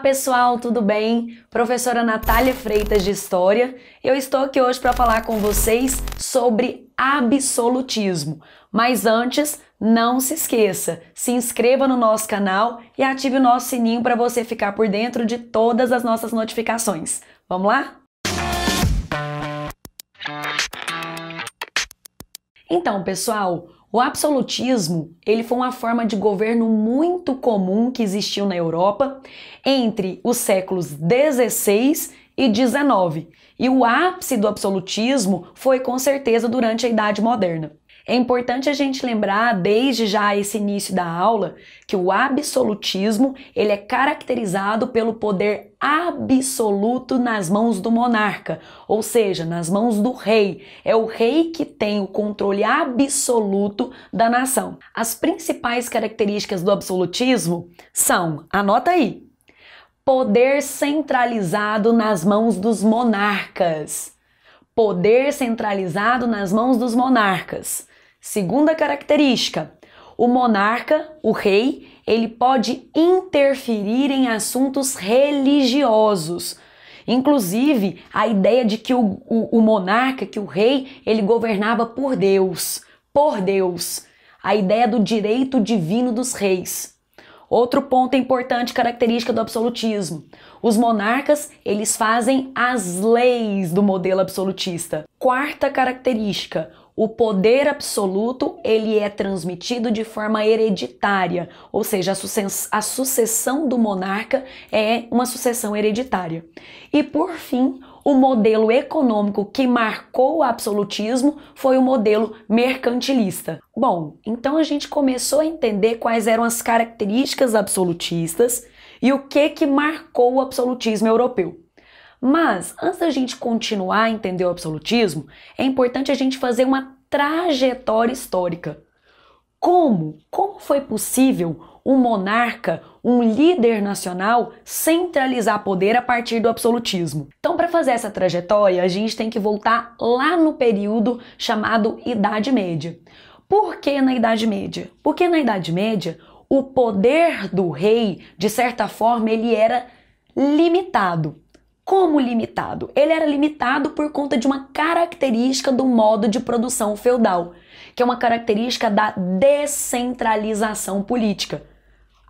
pessoal, tudo bem? Professora Natália Freitas de História. Eu estou aqui hoje para falar com vocês sobre absolutismo. Mas antes, não se esqueça, se inscreva no nosso canal e ative o nosso sininho para você ficar por dentro de todas as nossas notificações. Vamos lá? Então, pessoal, o absolutismo, ele foi uma forma de governo muito comum que existiu na Europa entre os séculos 16 e 19. E o ápice do absolutismo foi com certeza durante a Idade Moderna. É importante a gente lembrar desde já esse início da aula que o absolutismo ele é caracterizado pelo poder absoluto nas mãos do monarca, ou seja, nas mãos do rei. É o rei que tem o controle absoluto da nação. As principais características do absolutismo são, anota aí, poder centralizado nas mãos dos monarcas. Poder centralizado nas mãos dos monarcas. Segunda característica: o monarca, o rei, ele pode interferir em assuntos religiosos. Inclusive, a ideia de que o, o, o, monarca, que o rei, ele governava por Deus, por Deus. A ideia do direito divino dos reis. Outro ponto importante característica do absolutismo. Os monarcas, eles fazem as leis do modelo absolutista. Quarta característica, o poder absoluto ele é transmitido de forma hereditária, ou seja, a sucessão do monarca é uma sucessão hereditária. E por fim, o modelo econômico que marcou o absolutismo foi o modelo mercantilista. Bom, então a gente começou a entender quais eram as características absolutistas e o que que marcou o absolutismo europeu. Mas antes da gente continuar a entender o absolutismo, é importante a gente fazer uma trajetória histórica. Como? Como foi possível um monarca, um líder nacional, centralizar poder a partir do absolutismo? Então, para fazer essa trajetória, a gente tem que voltar lá no período chamado Idade Média. Por que na Idade Média? Porque na Idade Média, o poder do rei, de certa forma, ele era limitado. Como limitado? Ele era limitado por conta de uma característica do modo de produção feudal, que é uma característica da descentralização política.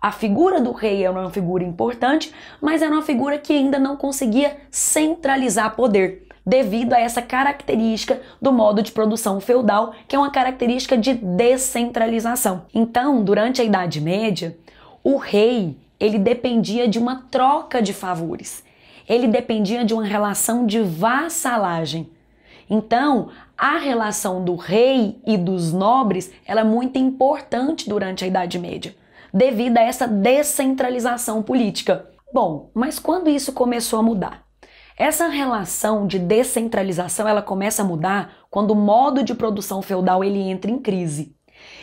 A figura do rei era uma figura importante, mas era uma figura que ainda não conseguia centralizar poder, devido a essa característica do modo de produção feudal, que é uma característica de descentralização. Então, durante a Idade Média, o rei ele dependia de uma troca de favores ele dependia de uma relação de vassalagem. Então, a relação do rei e dos nobres era é muito importante durante a Idade Média, devido a essa descentralização política. Bom, mas quando isso começou a mudar? Essa relação de descentralização ela começa a mudar quando o modo de produção feudal ele entra em crise.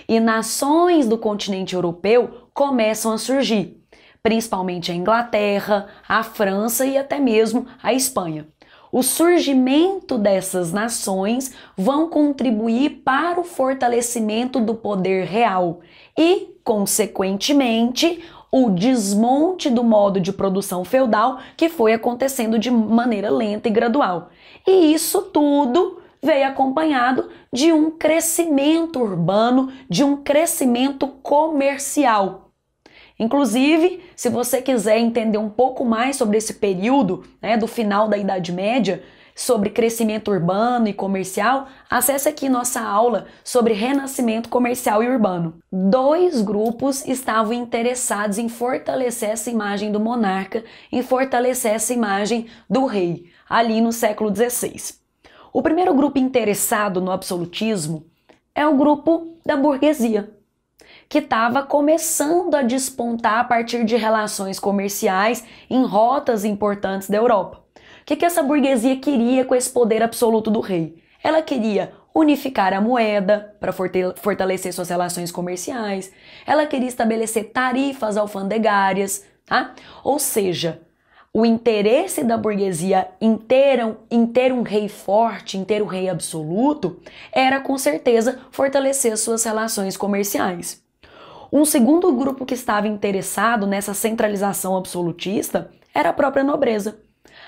E nações do continente europeu começam a surgir, principalmente a Inglaterra, a França e até mesmo a Espanha. O surgimento dessas nações vão contribuir para o fortalecimento do poder real e, consequentemente, o desmonte do modo de produção feudal que foi acontecendo de maneira lenta e gradual. E isso tudo veio acompanhado de um crescimento urbano, de um crescimento comercial. Inclusive, se você quiser entender um pouco mais sobre esse período né, do final da Idade Média, sobre crescimento urbano e comercial, acesse aqui nossa aula sobre renascimento comercial e urbano. Dois grupos estavam interessados em fortalecer essa imagem do monarca, em fortalecer essa imagem do rei, ali no século XVI. O primeiro grupo interessado no absolutismo é o grupo da burguesia que estava começando a despontar a partir de relações comerciais em rotas importantes da Europa. O que, que essa burguesia queria com esse poder absoluto do rei? Ela queria unificar a moeda para fortalecer suas relações comerciais, ela queria estabelecer tarifas alfandegárias, tá? Ou seja, o interesse da burguesia em ter, um, em ter um rei forte, em ter um rei absoluto, era com certeza fortalecer suas relações comerciais. Um segundo grupo que estava interessado nessa centralização absolutista era a própria nobreza.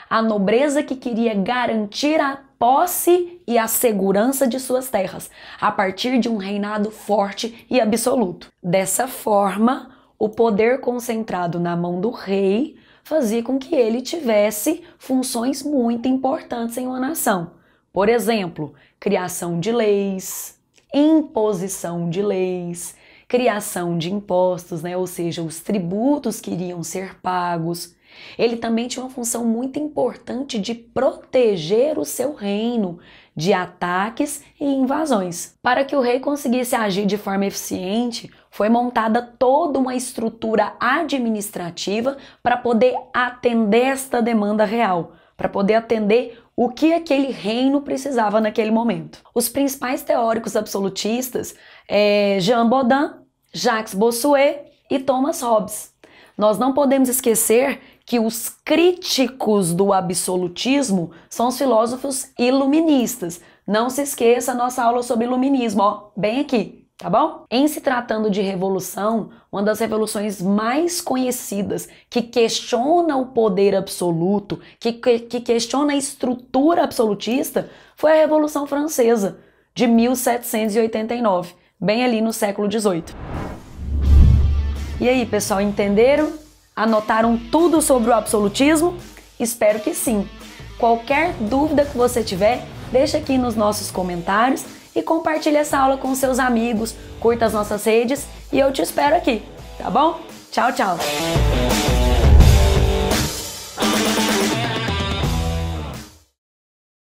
A nobreza que queria garantir a posse e a segurança de suas terras, a partir de um reinado forte e absoluto. Dessa forma, o poder concentrado na mão do rei fazia com que ele tivesse funções muito importantes em uma nação. Por exemplo, criação de leis, imposição de leis, criação de impostos, né? ou seja, os tributos que iriam ser pagos. Ele também tinha uma função muito importante de proteger o seu reino de ataques e invasões. Para que o rei conseguisse agir de forma eficiente, foi montada toda uma estrutura administrativa para poder atender esta demanda real, para poder atender o que aquele reino precisava naquele momento. Os principais teóricos absolutistas é Jean Baudin, Jacques Bossuet e Thomas Hobbes. Nós não podemos esquecer que os críticos do absolutismo são os filósofos iluministas. Não se esqueça a nossa aula sobre iluminismo, ó, bem aqui tá bom? Em se tratando de revolução, uma das revoluções mais conhecidas que questiona o poder absoluto, que, que, que questiona a estrutura absolutista, foi a Revolução Francesa de 1789, bem ali no século XVIII. E aí, pessoal, entenderam? Anotaram tudo sobre o absolutismo? Espero que sim. Qualquer dúvida que você tiver, deixa aqui nos nossos comentários e compartilhe essa aula com seus amigos, curta as nossas redes e eu te espero aqui, tá bom? Tchau, tchau!